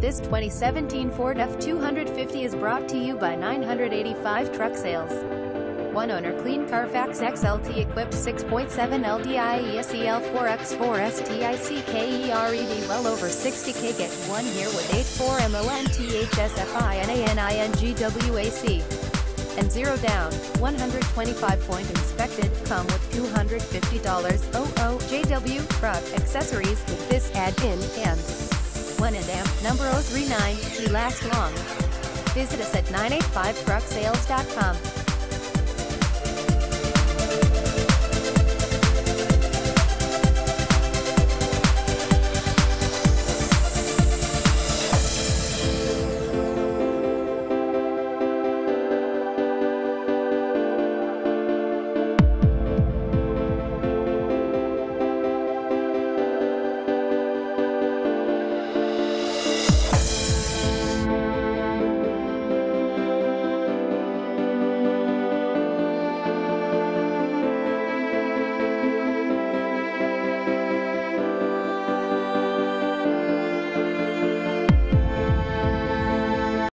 This 2017 Ford F-250 is brought to you by 985 Truck Sales. One owner clean Carfax XLT equipped 6.7 LDI ESEL 4X4 STICKERED well over 60k get one here with 84 MONTHSFINANINGWAC and zero down, 125 point inspected, come with $250 OO JW truck accessories with this add in and 1 and number 039 we last long. Visit us at 985trucksales.com.